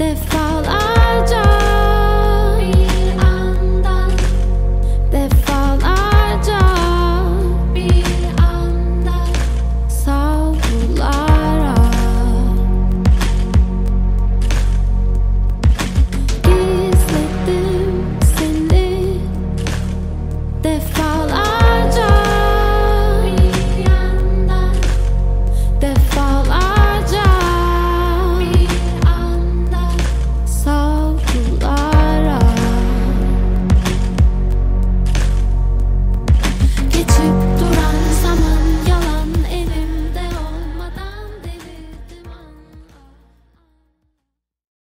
The fire.